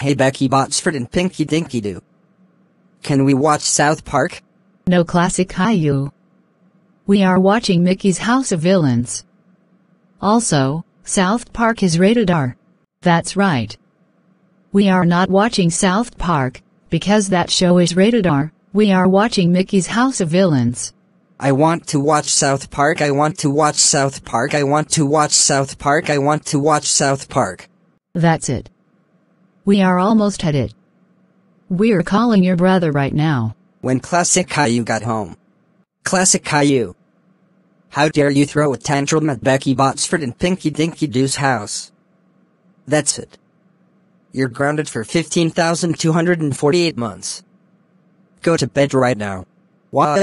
Hey Becky Botsford and Pinky Dinky Doo. Can we watch South Park? No classic Caillou. We are watching Mickey's House of Villains. Also, South Park is rated R. That's right. We are not watching South Park, because that show is rated R. We are watching Mickey's House of Villains. I want to watch South Park. I want to watch South Park. I want to watch South Park. I want to watch South Park. That's it. We are almost at it. We're calling your brother right now. When Classic Caillou got home. Classic Caillou. How dare you throw a tantrum at Becky Botsford and Pinky Dinky Doo's house? That's it. You're grounded for 15,248 months. Go to bed right now. Wah.